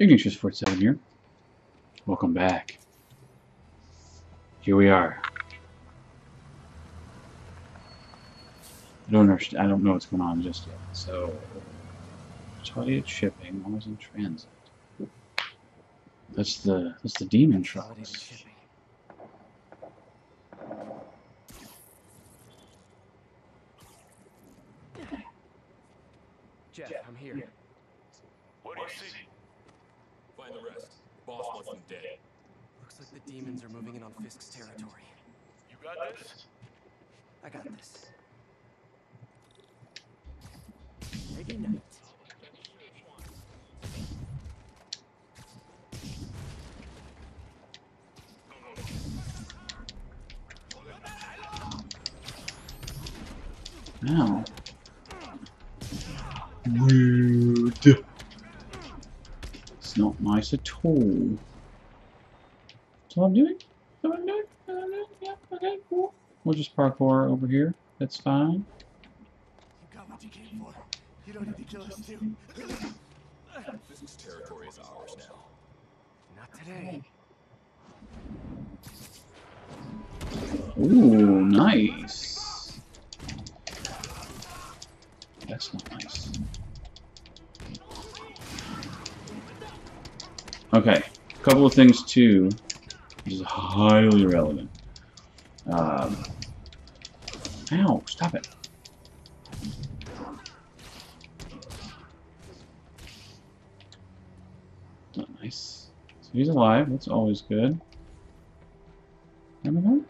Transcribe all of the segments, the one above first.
Ignatius 47 here. Welcome back. Here we are. I don't understand. I don't know what's going on just yet. So, target shipping. I was in transit. That's the that's the demon trucks. Jeff, I'm here. What do you see? Find the rest. Boss wants them dead. Looks like the demons are moving in on Fisk's territory. You got this? I got this. Maybe night. Ow. Rude. Not nice at all. All I'm doing? All I'm doing? Yeah, okay, cool. We'll just parkour over here. That's fine. You got what you came for. You don't need to kill us too. Fisk's territory is ours now. Not today. Ooh, nice. That's not nice. Okay, a couple of things too. This is highly relevant. Um, ow, stop it. Not nice. So he's alive, that's always good. Remember that?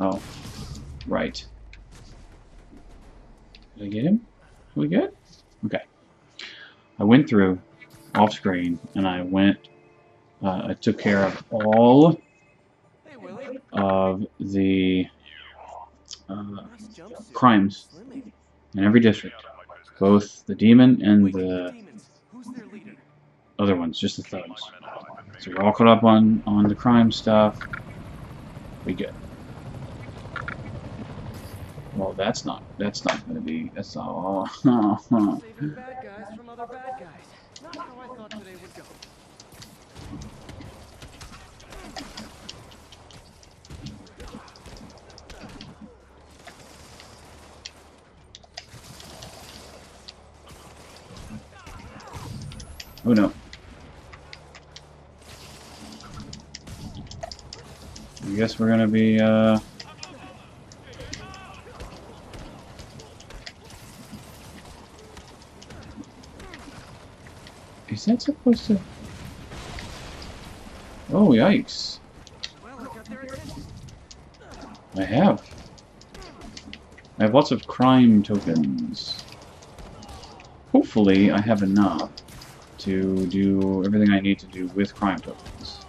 Oh, right. Did I get him? Are we good? Okay. I went through off screen and I went. Uh, I took care of all of the uh, crimes in every district, both the demon and the other ones, just the thugs. So we're all caught up on on the crime stuff. We good. Well, that's not that's not going to be that's all. Saving bad guys from other bad guys. Not how I thought today would go. oh no. I guess we're gonna be uh. That supposed to? Oh yikes! I have. I have lots of crime tokens. Hopefully, I have enough to do everything I need to do with crime tokens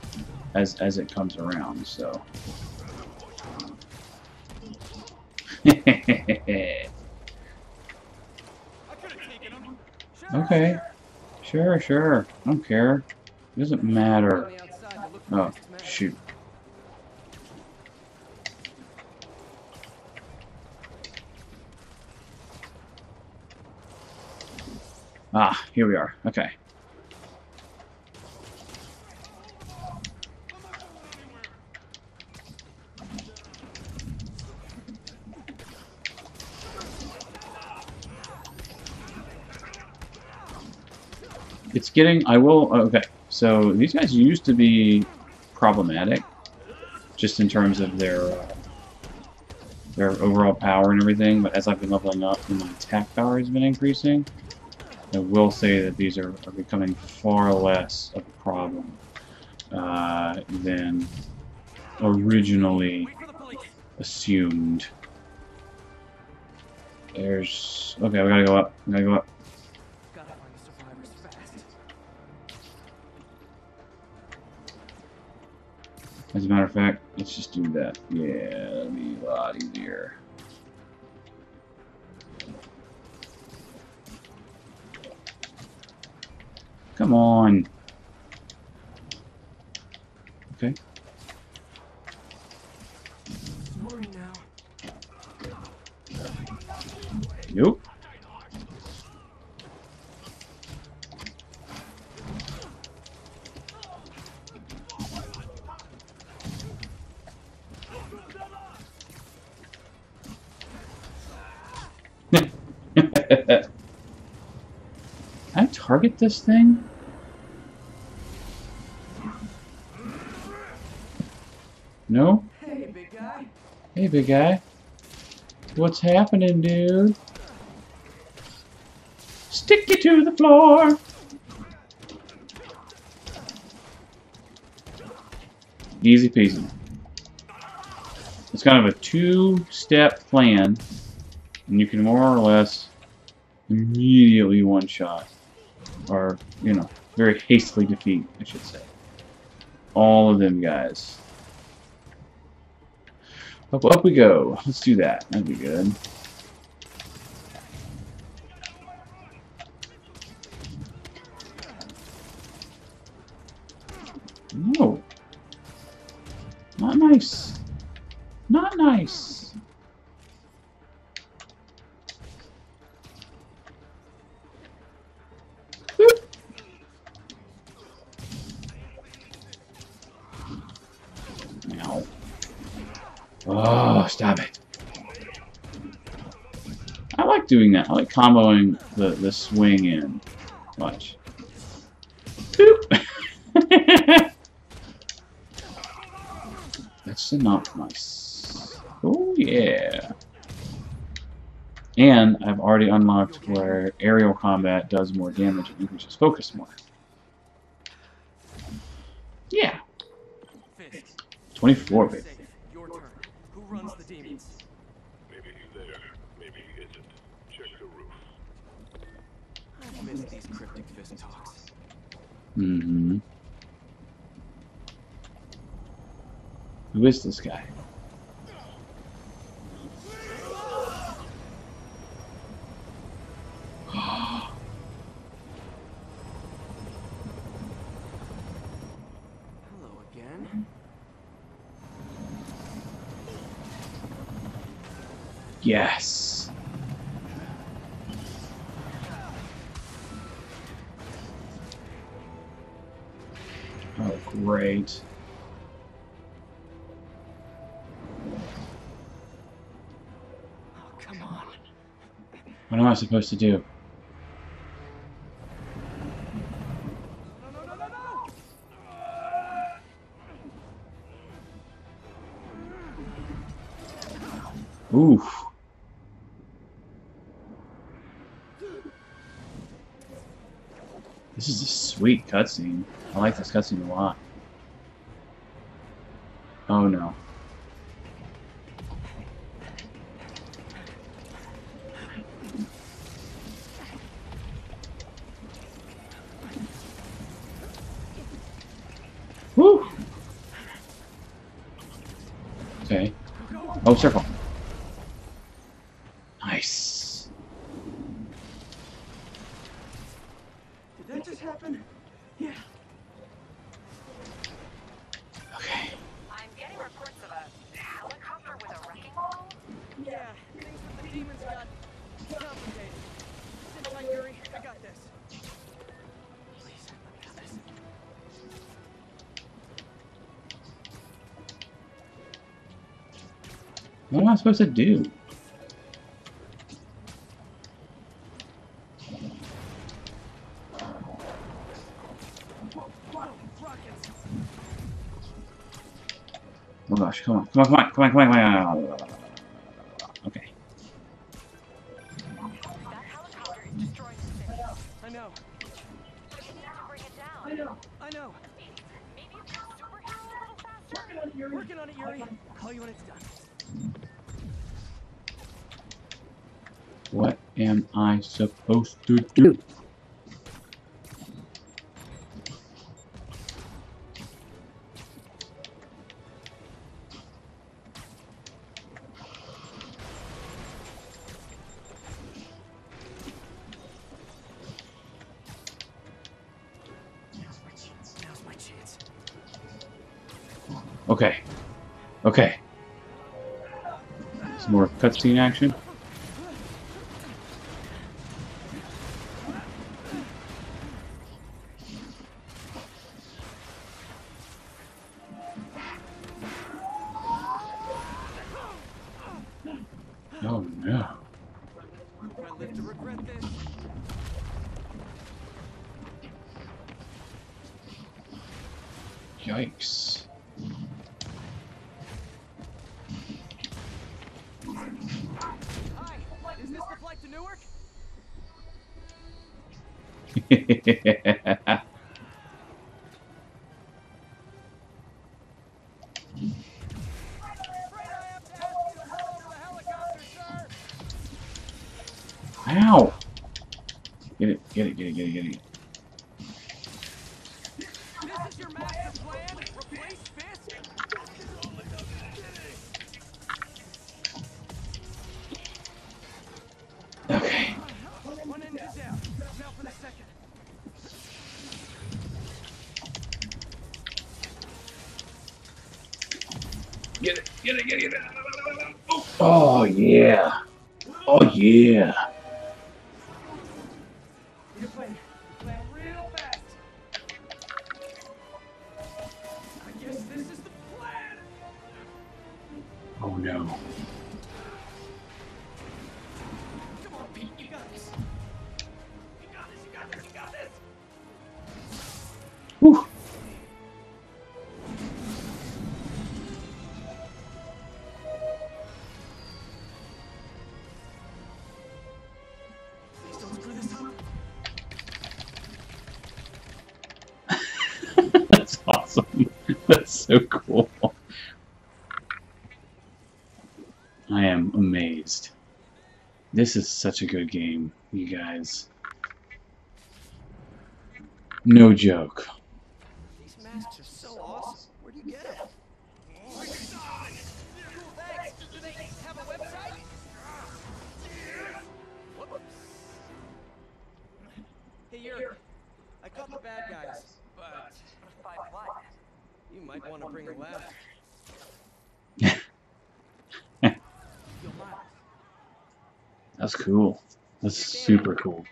as as it comes around. So. okay. Sure, sure. I don't care. It doesn't matter. On the outside to look for Oh, shoot. Ah, here we are. Okay. It's getting. I will. Okay. So these guys used to be problematic, just in terms of their uh, their overall power and everything. But as I've been leveling up and my attack power has been increasing, I will say that these are, are becoming far less of a problem uh, than originally assumed. There's okay. We gotta go up. We gotta go up. As a matter of fact, let's just do that. Yeah, that'll be a lot easier. Come on. Okay. Nope. Target this thing? No? Hey, big guy. Hey, big guy. What's happening, dude? Stick you to the floor. Easy peasy. It's kind of a two-step plan, and you can more or less immediately one-shot, or, you know, very hastily defeat, I should say. All of them guys. Up, up we go. Let's do that. That'd be good. No. Not nice. Not nice. Ow. Oh, stop it. I like doing that. I like comboing the, the swing in. Watch. Boop. That's not nice. Oh, yeah. And I've already unlocked where aerial combat does more damage and increases focus more. Yeah. Fist. 24, baby. Safe. Your turn. Who runs the demons? Maybe he's there, maybe he isn't. Check the roof. I've missed these cryptic fist talks. Mm-hmm. Who is this guy? Yes. Oh, great. Oh, come on. What am I supposed to do? Cutscene. I like this cutscene a lot. Oh no. Woo! Okay. Oh, circle. Nice. Did that just happen? Yeah. Okay. I'm getting reports of a helicopter with a wrecking ball. Yeah. Things with the demons got complicated. Sit tight, Yuri. I got this. Please, let me have this. What am I supposed to do? Come on, come on, come on, come on, come on. Okay. What am I supposed to do? Okay. Okay. Some more cutscene action. Ow! Get it, get it, get it, get it, get it. Okay. Get it, get it, get it, get it. Oh, yeah. Oh, yeah. That's so cool. I am amazed. This is such a good game, you guys. No joke. Super cool.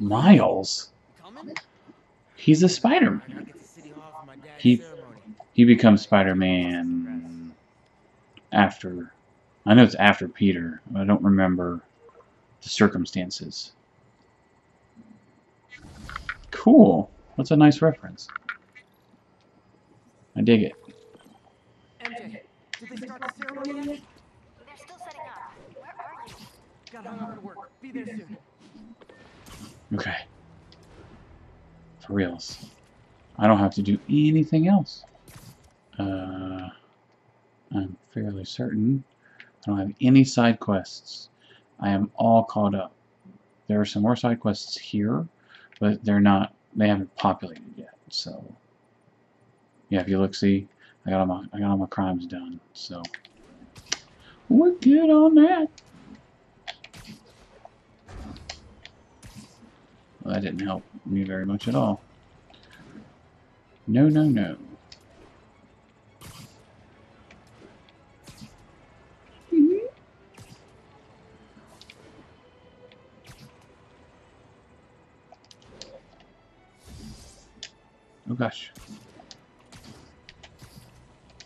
Miles? He's a Spider-Man. He- He becomes Spider-Man after. I know it's after Peter. I don't remember the circumstances. Cool. That's a nice reference. I dig it. MJ, did they start the ceremony yet? They're still setting up. Where are you? Got hung up at work. Be there soon. Okay. For reals. I don't have to do anything else. Uh, I'm fairly certain I don't have any side quests. I am all caught up. There are some more side quests here, but they're not, they haven't populated yet, so. Yeah, if you look, see, I got all my, I got all my crimes done, so. We're good on that. Well, that didn't help me very much at all. No, no, no. Mhm. Oh gosh. Oh gosh. Oh golly gosh. A helicopter pilot trailing a crane Yep. above our teeming streets, on which it could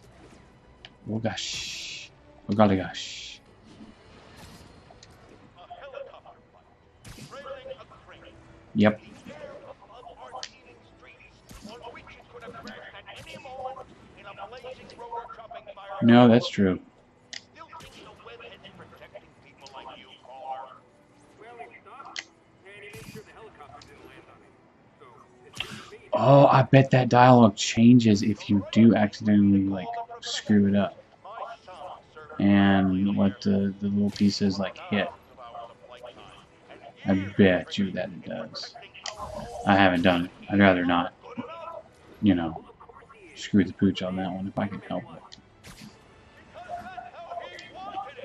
have crashed at any moment in a blazing rotor-chopping fire. No, that's true. Oh, I bet that dialogue changes if you do accidentally like screw it up and let the, the little pieces like hit. I bet you that it does. I haven't done it. I'd rather not, you know, screw the pooch on that one if I can help it.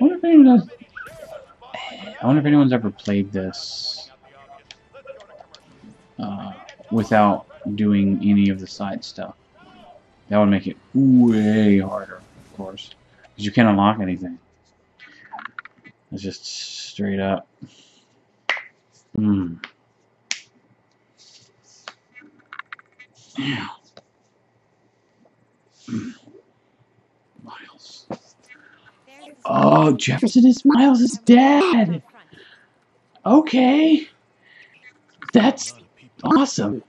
I wonder if anyone's, I wonder if anyone's ever played this uh, without doing any of the side stuff. That would make it way harder, of course, because you can't unlock anything. It's just straight up. Hmm. Yeah. Mm. Miles. Oh, Jefferson is Miles' dad. Okay. That's awesome.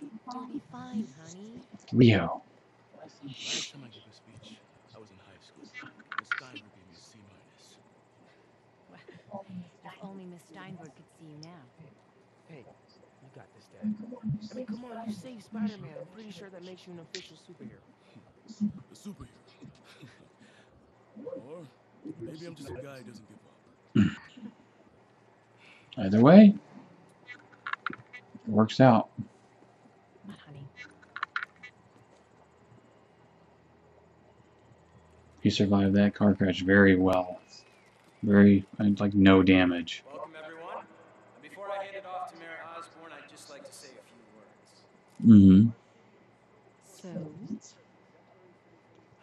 You'll be fine, honey. Rio. Last time I gave a speech, I was in high school. Miss Steinberg gave me a C minus. If only Miss Steinberg could see you now. Hey, you got this, Dad. I mean, come on, you saved Spider-Man. I'm pretty sure that makes you an official superhero. A superhero. or maybe I'm just a guy who doesn't give up. Either way, it works out. Come on, honey. He survived that car crash very well. Very, like, no damage. Welcome, everyone. Before I hand it off to Mayor Osborn, I'd just like to say a few words. Mm-hmm. So,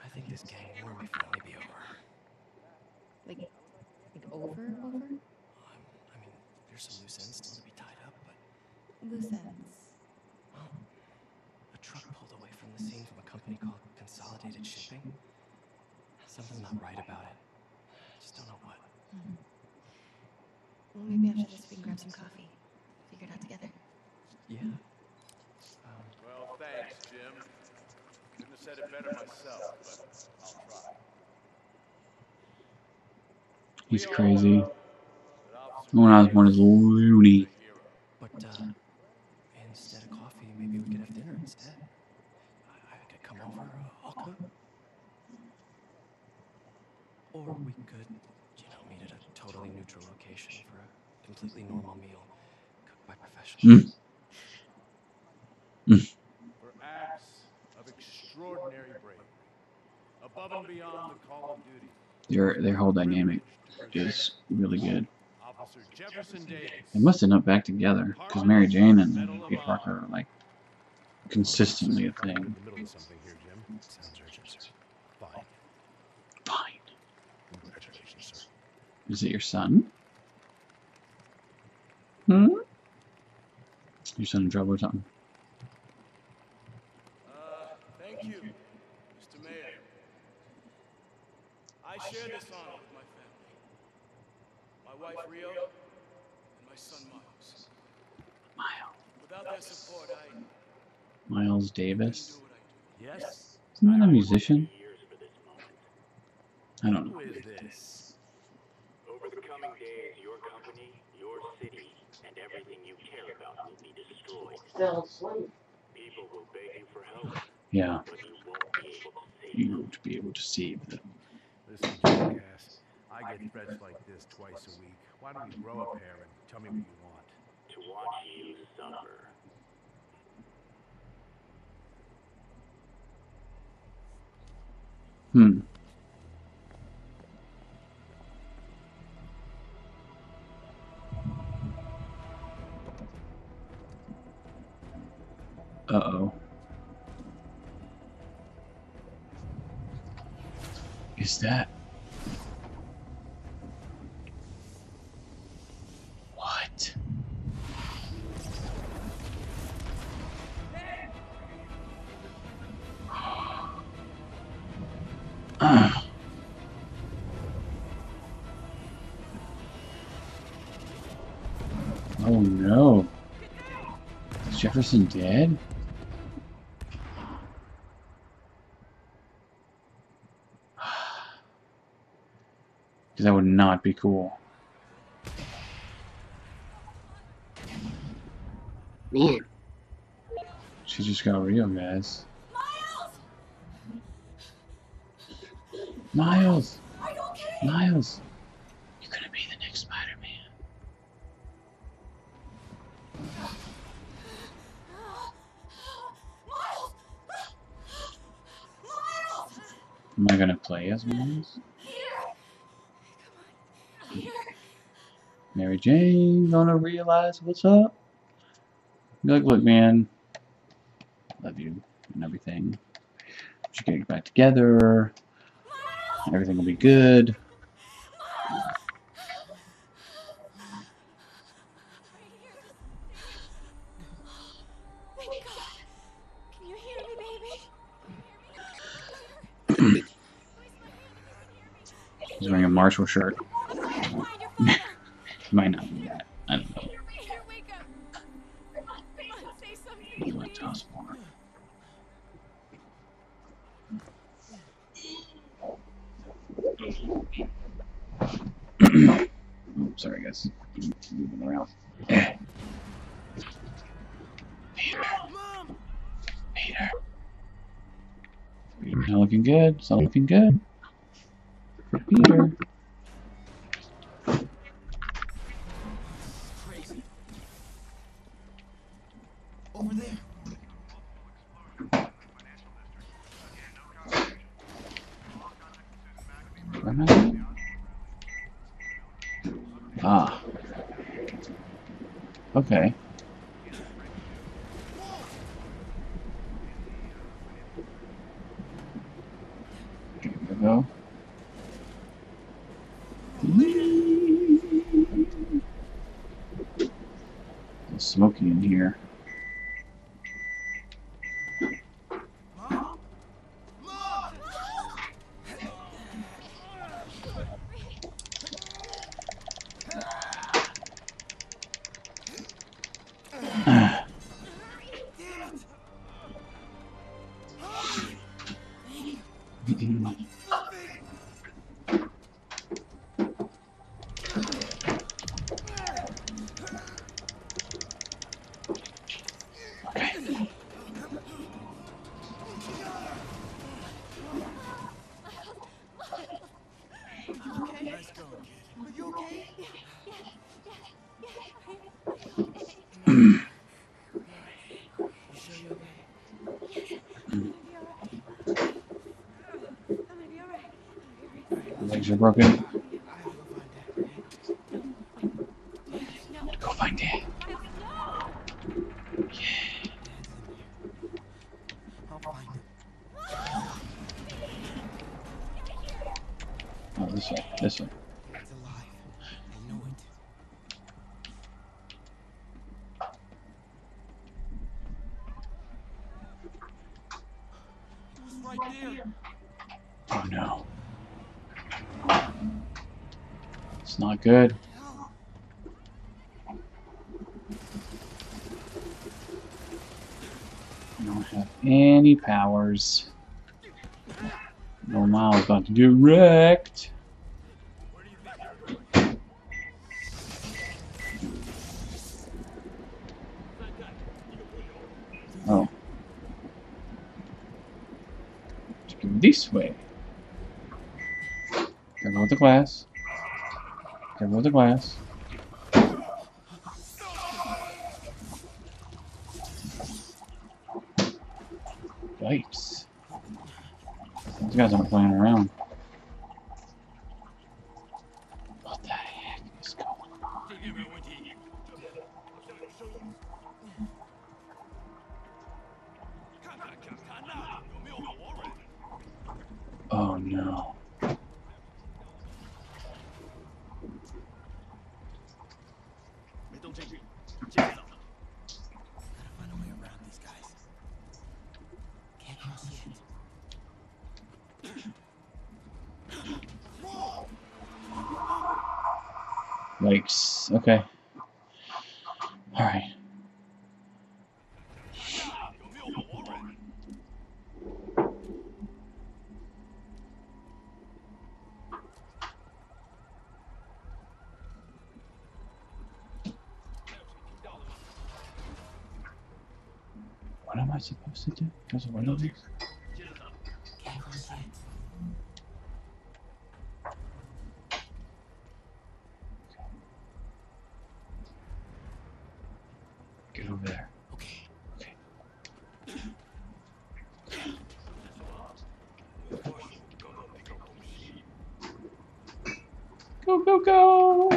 I think this gang war may finally be over. like, like over, over? Um, I mean, there's some loose ends still to be tied up, but Loose ends. well, a truck pulled away from the scene from a company called Consolidated Shipping. Something's not right about it. I just don't know what. Well, maybe after this we can grab some coffee. Figure it out together. Yeah. Um, Well, thanks, Jim. Couldn't have said it better myself, but I'll try. He's crazy. That Officer When Osborn is loony. hero. but uh, instead of coffee, maybe we could have dinner instead. I, I could come over. uh, I'll cook. Or we could, you know, meet at a totally neutral location for a completely normal meal cooked by professionals. Mm. Mm. For acts of extraordinary bravery. Above and beyond the call of duty. Their their whole dynamic is really good. Officer Jefferson Davis. They must end up back together because Mary Jane and Peter Parker are like consistently a thing. the middle of something here, Jim. Sounds urgent, sir. Fine. Fine. Is it your son? Hmm? Your son in trouble or something? Uh, thank you, Mr. Mayor. I share this honor with my family. My wife Rio and my son Miles. Miles. Without their support, I Miles Davis. do what I do. Yes? Isn't that a musician? I don't know. Who is this? Over the coming days, your company, your city, and everything you care about will be destroyed. Still asleep. People will beg you for help, Yeah, but you won't be able to save you them. won't be able to save them. Listen, jackass. I get threats like this twice a week. Why don't you grow a pair and tell me what you want? To watch you suffer. Hmm. Uh oh. Is that. What? Oh no. Is Jefferson dead? Because that would not be cool. Man, She just got real, guys. Miles! Are you okay? Miles! You're gonna be the next Spider-Man. Miles! Miles! Am I gonna play as Miles? Here! Come on. Here. Mary Jane gonna realize what's up? Be like, look, man, love you and everything. We should get back together. Everything will be good. You? He's wearing a Marshall shirt. I'm trying to find your father. He might not be that. I don't know. Peter, wake up. Come on, say something. He to hospital. oh, sorry, guys. Moving around. Peter. Peter. Not looking good. It's not looking good. For Peter. Crazy. Over there. Where am I going? Ah. Okay. Here we go. It's smoky in here. Are broken. I have to go find Dad. Go find Dad. Dad's in here. I'll find him. Oh, this way. This way. Dad's alive. I know it. He was right there. Oh no. It's not good. I don't have any powers. No Miles about to get wrecked. Oh. Let's go this way. Careful with the glass. Careful with the glass. Yikes. These guys aren't playing around. Okay. Alright. What am I supposed to do? There's one of these? Can't cross yet. Get over there. Okay. Okay. Go, go, go!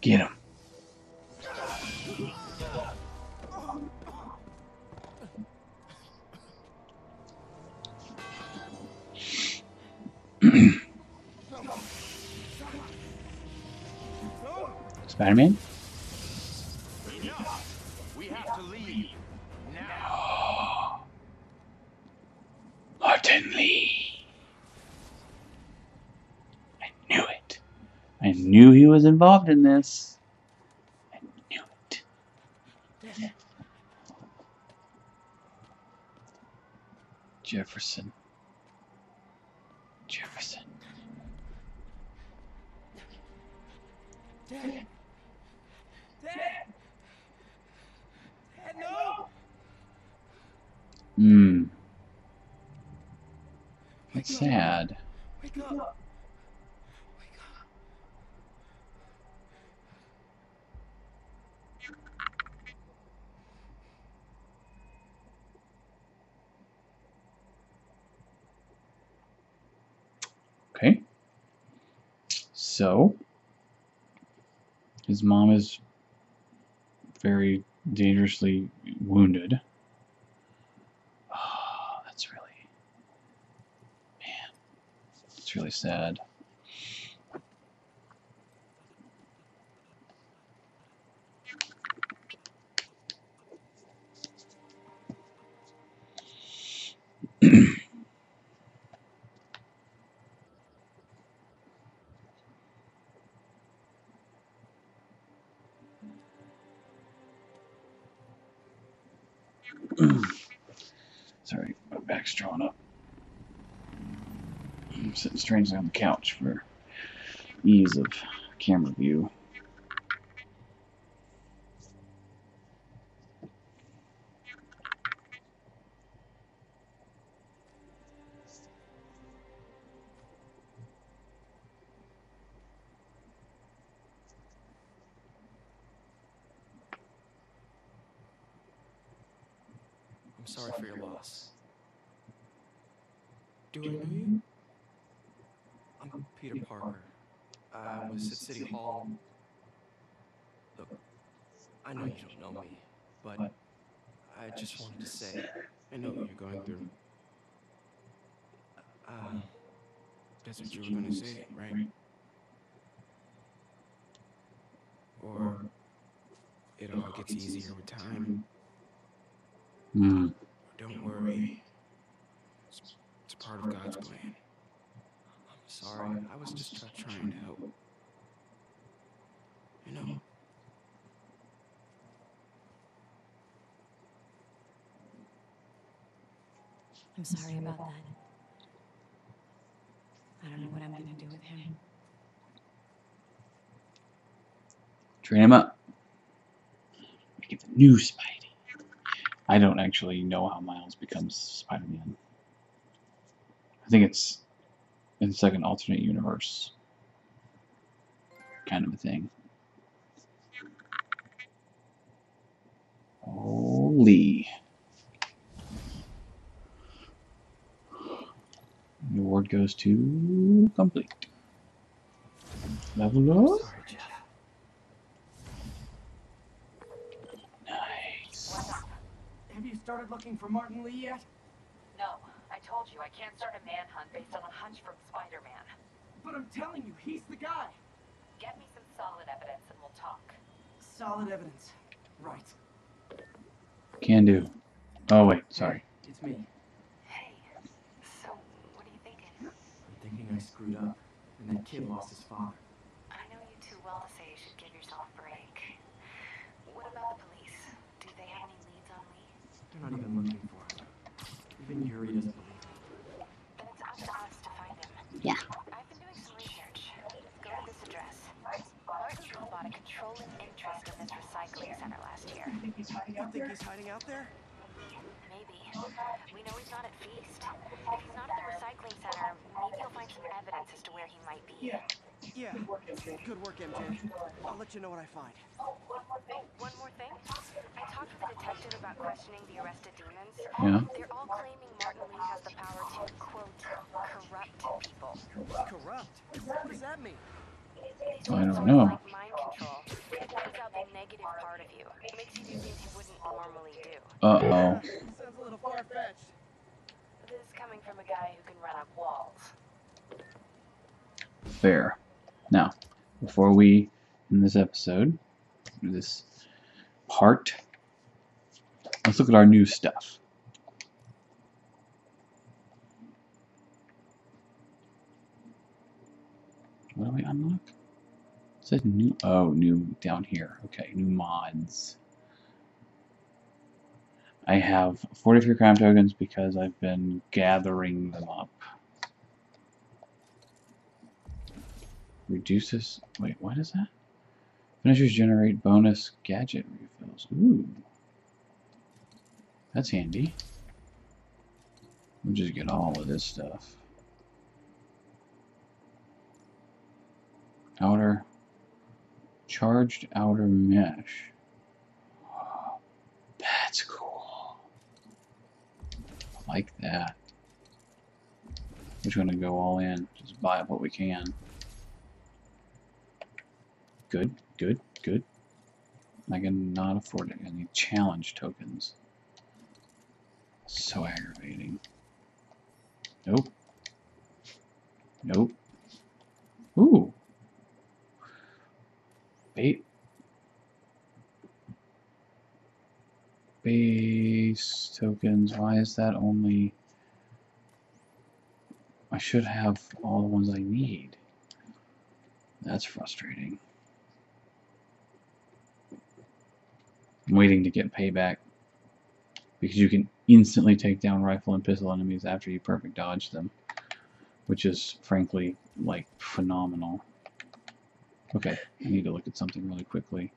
Get him. We have to leave. Martin Li. I knew it. I knew he was involved in this. I knew it. Jefferson. Jefferson. Dad! Dad! Dad, no! Hmm. That's sad. Wake up! Wake up! Okay. So, his mom is very dangerously wounded. Oh, that's really, man, it's really sad. Sorry, my back's drawn up. I'm sitting strangely on the couch for ease of camera view. I'm sorry for your loss. Do I know you? I'm Peter Parker. I was at City Hall. Look, I know you don't know me, but I just wanted to say, I know what you're going through. Uh, that's what you were gonna say, right? Or it all gets easier with time. Hmm. Don't worry. It's, it's part of God's plan. I'm sorry. I was just trying to help. You know, I'm sorry about that. I don't know what I'm gonna do with him. Train him up. Get the new Spidey. I don't actually know how Miles becomes Spider-Man. I think it's it's like an alternate universe kind of a thing. Holy. The award goes to complete. Level up. sorry, Nice. Have you started looking for Martin Li yet? No, I told you I can't start a manhunt based on a hunch from Spider-Man. But I'm telling you, he's the guy. Get me some solid evidence and we'll talk. Solid evidence. Right. Can do. Oh wait, sorry. It's me. Hey, so what are you thinking? I'm I screwed up, and that kid lost his father. I know you too well to say you should give yourself a break. What about the police? Do they have any leads on Li? They're not even looking for him. Even Yuri doesn't believe me. Then it's up to us to find him. Yeah. I've been doing some research. Go to this address. Martin Li bought a controlling interest in this recycling center last year. You think he's hiding out there? Hiding out there? Maybe. We know he's not at Feast. If he's not at the recycling center, maybe you'll find some evidence as to where he might be. Yeah. Yeah. Good work, MJ. Good work, MJ. I'll let you know what I find. Oh, one more thing. I talked with a detective about questioning the arrested demons. Yeah. They're all claiming Martin Li has the power to, quote, corrupt people. Corrupt? What does that mean? I don't know. Like mind control. part of you. It makes you do things you wouldn't normally do. Uh-oh. Sounds a little far-fetched. This is coming from a guy who can run up walls. Fair. Now, before we end this episode, this part, let's look at our new stuff. What do we unlock? It says new. Oh, new down here. Okay, new mods. I have 43 crime tokens because I've been gathering them up. Reduces. Wait, what is that? Finishers generate bonus gadget refills. Ooh. That's handy. We'll just get all of this stuff. Outer. Charged outer mesh. That's cool. I like that. We're just gonna go all in. Just buy what we can. Good, good, good. I cannot afford need challenge tokens. So aggravating. Nope. Nope. Ooh. Bait. Base tokens. Why is that only... I should have all the ones I need. That's frustrating. I'm waiting to get payback because you can instantly take down rifle and pistol enemies after you perfect dodge them, which is frankly like phenomenal. Okay, I need to look at something really quickly.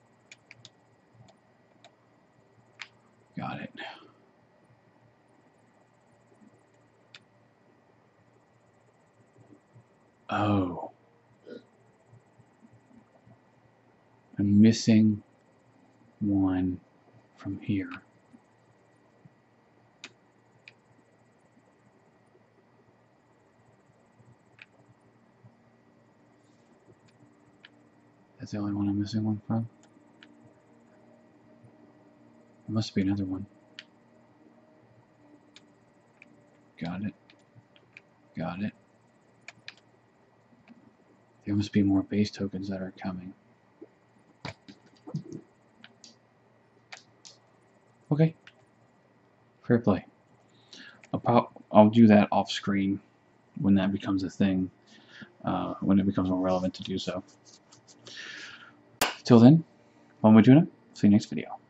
Got it. Oh. I'm missing one from here. That's the only one I'm missing one from. There must be another one. Got it. Got it. There must be more base tokens that are coming. Okay. Fair play. I'll, I'll do that off screen when that becomes a thing, uh, when it becomes more relevant to do so. Till then, Mama Tuna, see you next video.